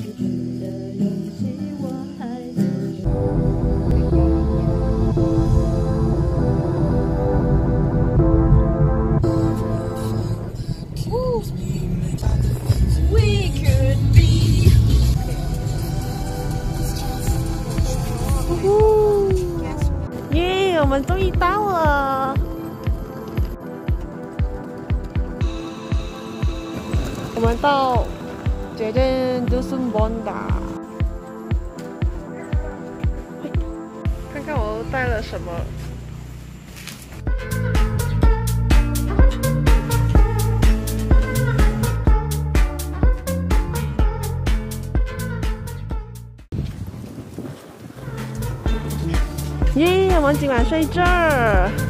耶！我们终于到了。我们到这间 Dusun Bonda，看看我带了什么。耶！我们今晚睡这儿。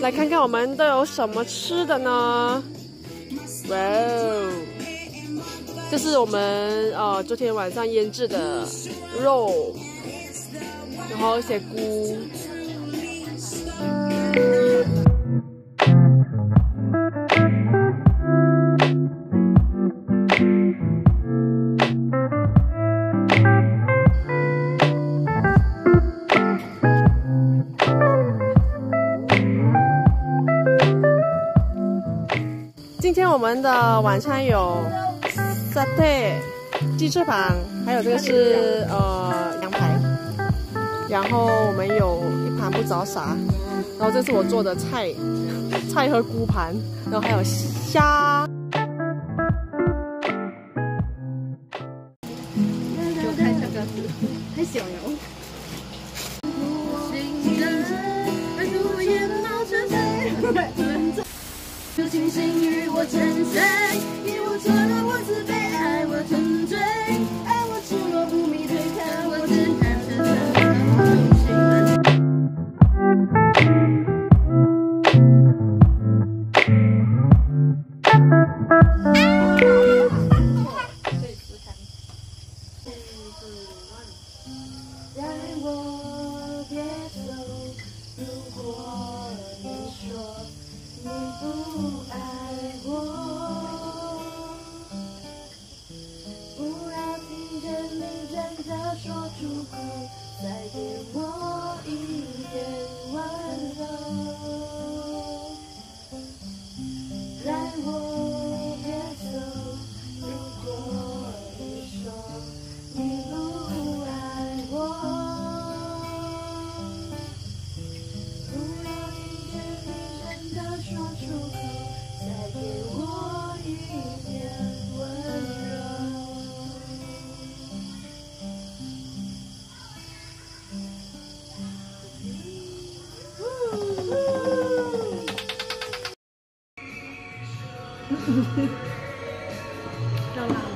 来看看我们都有什么吃的呢？哇哦！这是我们呃昨天晚上腌制的肉，然后一些菇。天我们的晚餐有 satay 鸡翅膀，还有这个是呃羊排，然后我们有一盘不知道啥，然后这是我做的菜 菜和菇盘，然后还有虾。就看这个太小了。有 星星与我沉睡，一无所不爱我。不要听见你真的说出口再给我。一点温柔 出口，再给我一点温柔。